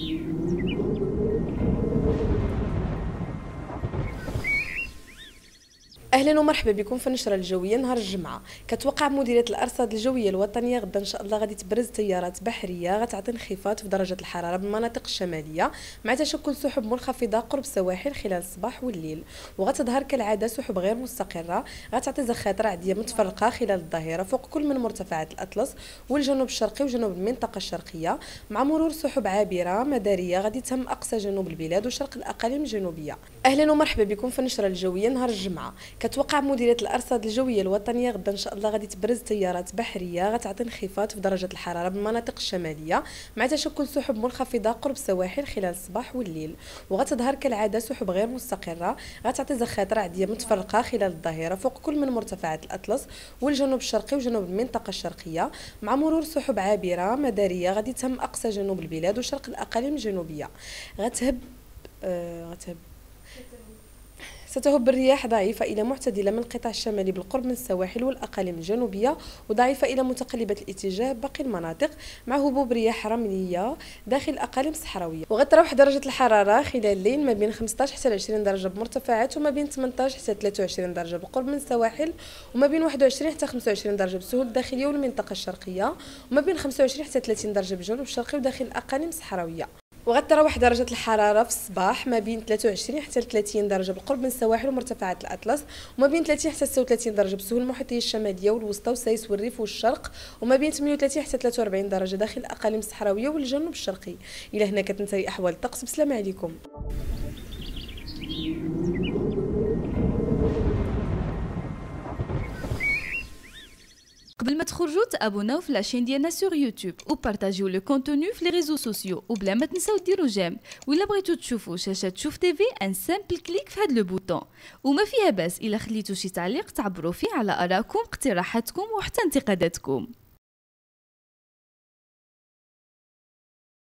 Thank you. أهلا ومرحبا بكم في النشرة الجوية نهار الجمعة. كتوقع مديرية الأرصاد الجوية الوطنية غدا إن شاء الله غادي تبرز تيارات بحرية غتعطي انخفاض في درجة الحرارة بالمناطق الشمالية مع تشكل سحب منخفضة قرب السواحل خلال الصباح والليل. وغتظهر كالعادة سحب غير مستقرة غتعطي زخات رعديه متفرقة خلال الظهيره فوق كل من مرتفعات الأطلس والجنوب الشرقي وجنوب المنطقة الشرقية. مع مرور سحب عابرة مدارية غادي تهم أقصى جنوب البلاد وشرق الأقاليم الجنوبية. أهلا ومرحبا بكم في النشرة الجوية نهار الجمعة. كتوقع مديرية الأرصاد الجوية الوطنية غدا إن شاء الله غادي تبرز تيارات بحرية غتعطي انخفاض في درجة الحرارة بالمناطق الشمالية مع تشكل سحب منخفضة قرب السواحل خلال الصباح والليل. وغتظهر كالعادة سحب غير مستقرة غتعطي زخات رعديه متفرقة خلال الظهيره فوق كل من مرتفعات الأطلس والجنوب الشرقي وجنوب المنطقة الشرقية مع مرور سحب عابرة مدارية غادي تهم أقصى جنوب البلاد وشرق الأقاليم الجنوبية. غتهب آه غتهب. ستهب الرياح ضعيفة إلى معتدلة من القطاع الشمالي بالقرب من السواحل والأقاليم الجنوبية وضعيفة إلى متقلبة الاتجاه باقي المناطق مع هبوب رياح رملية داخل الأقاليم الصحراوية. وغتروح درجة الحرارة خلال الليل ما بين 15 حتى 20 درجة بمرتفعات وما بين 18 حتى 23 درجة بالقرب من السواحل وما بين 21 حتى 25 درجة بالسهول الداخلية والمنطقة الشرقية وما بين 25 حتى 30 درجة بالجنوب الشرقي وداخل الأقاليم الصحراوية. وغتروح درجة الحرارة في الصباح ما بين 23 حتى 30 درجة بالقرب من السواحل ومرتفعات الأطلس وما بين 30 حتى 36 درجة بالسهول المحيطية الشمالية والوسطى وسايس والريف والشرق وما بين 38 حتى 43 درجة داخل الأقاليم الصحراوية والجنوب الشرقي. إلى هنا كتنتهي أحوال الطقس بسلامة عليكم. قبل ما تخرجوا تابوناو في la chaîne ديالنا sur YouTube وبارطاجيو le contenu في les réseaux sociaux وبلا ما تنساو ديروا j'aime ولا بغيتو تشوفوا شاشه شوف تيفي un simple clic في هاد le bouton وما فيها باس الا خليتو شي تعليق تعبروا فيه على ارائكم اقتراحاتكم وحتى انتقاداتكم